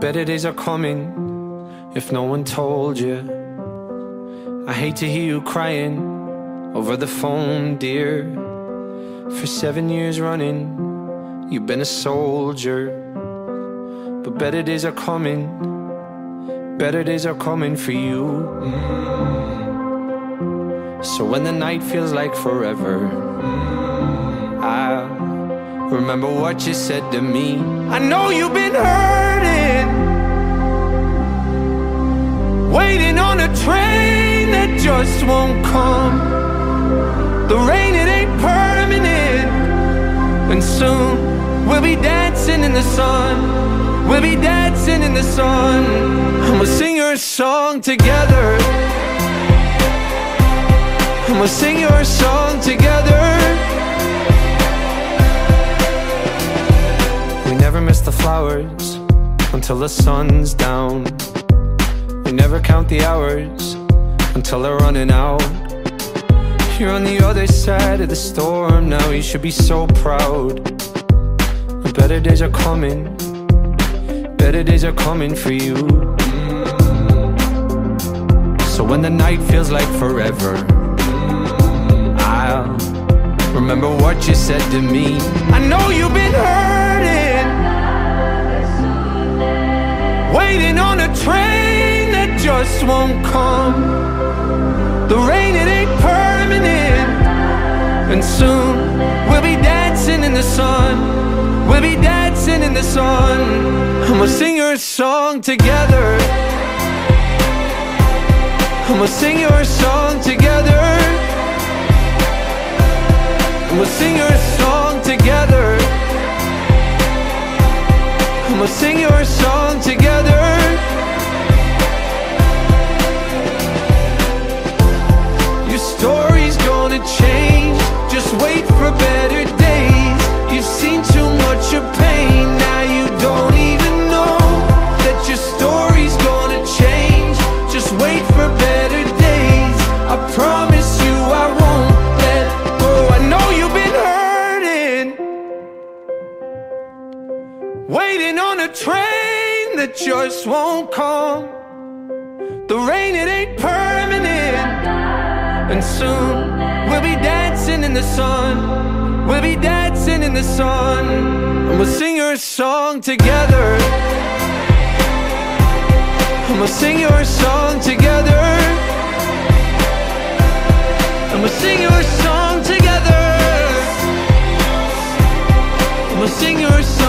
Better days are coming if no one told you. I hate to hear you crying over the phone, dear. For seven years running, you've been a soldier. But better days are coming, better days are coming for you. Mm. So when the night feels like forever, I remember what you said to me. I know you've been hurting, waiting on a train that just won't come. The rain, it ain't permanent, and soon we'll be dancing in the sun. We'll be dancing in the sun. I'ma sing your song together. I'ma sing your song together. We never miss the flowers until the sun's down. We never count the hours until they're running out. You're on the other side of the storm now, you should be so proud. Better days are coming, better days are coming for you. So when the night feels like forever, I'll remember what you said to me. I know you've been hurting, waiting on a train that just won't come. The rain, it ain't permanent, and soon we'll be dancing in the sun. We'll be dancing in the sun. I'ma sing your song together. I'ma sing your song together. I'ma sing your song together. I'ma sing your song Waiting on a train that just won't come. The rain, it ain't permanent. And soon we'll be dancing in the sun. We'll be dancing in the sun. And we'll sing your song together. And we'll sing your song together. And we'll sing your song together. And we'll sing your song.